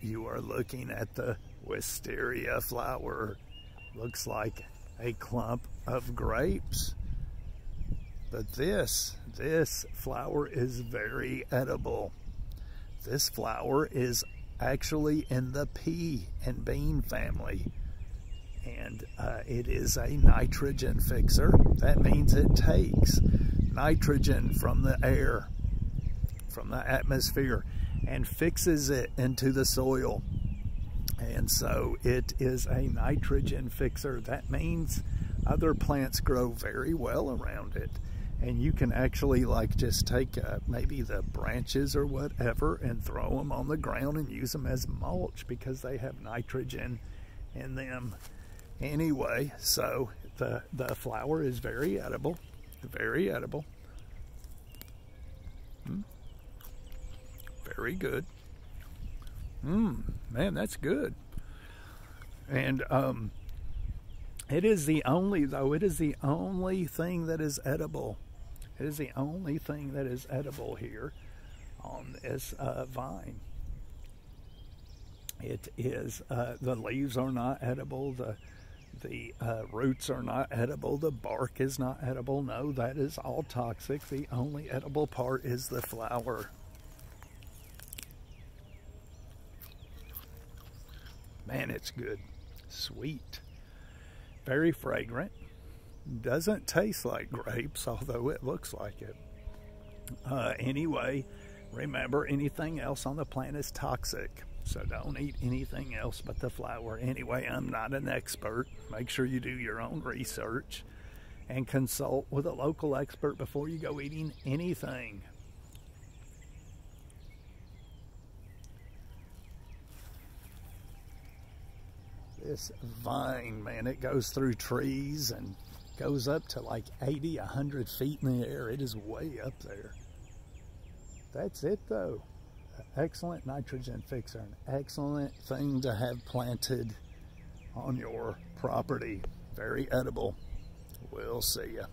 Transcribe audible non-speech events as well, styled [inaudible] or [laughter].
you are looking at the wisteria flower. Looks like a clump of grapes. But this, this flower is very edible. This flower is actually in the pea and bean family. And uh, it is a nitrogen fixer. That means it takes nitrogen from the air, from the atmosphere, and fixes it into the soil. And so it is a nitrogen fixer. That means other plants grow very well around it. And you can actually like just take uh, maybe the branches or whatever and throw them on the ground and use them as mulch because they have nitrogen in them anyway. So the, the flower is very edible, very edible. Hmm. Very good. Mmm, man, that's good. And um, it is the only, though, it is the only thing that is edible. It is the only thing that is edible here on this uh, vine. It is, uh, the leaves are not edible, the, the uh, roots are not edible, the bark is not edible. No, that is all toxic. The only edible part is the flower. Man, it's good. Sweet. Very fragrant. Doesn't taste like grapes, [laughs] although it looks like it. Uh, anyway, remember anything else on the plant is toxic. So don't eat anything else but the flower. Anyway, I'm not an expert. Make sure you do your own research and consult with a local expert before you go eating anything. This vine, man, it goes through trees and goes up to like 80, 100 feet in the air. It is way up there. That's it though. Excellent nitrogen fixer, an excellent thing to have planted on your property. Very edible. We'll see ya.